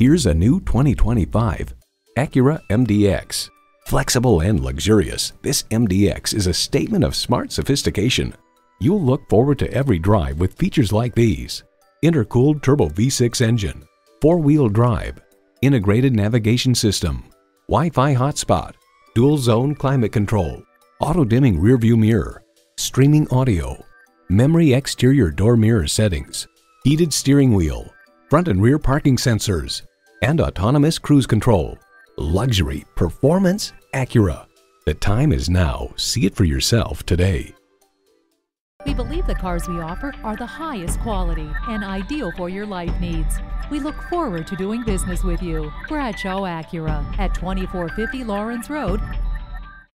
Here's a new 2025 Acura MDX. Flexible and luxurious, this MDX is a statement of smart sophistication. You'll look forward to every drive with features like these. Intercooled turbo V6 engine, four-wheel drive, integrated navigation system, Wi-Fi hotspot, dual zone climate control, auto dimming rearview mirror, streaming audio, memory exterior door mirror settings, heated steering wheel, front and rear parking sensors, and autonomous cruise control. Luxury, performance, Acura. The time is now. See it for yourself today. We believe the cars we offer are the highest quality and ideal for your life needs. We look forward to doing business with you. Bradshaw Acura at 2450 Laurens Road,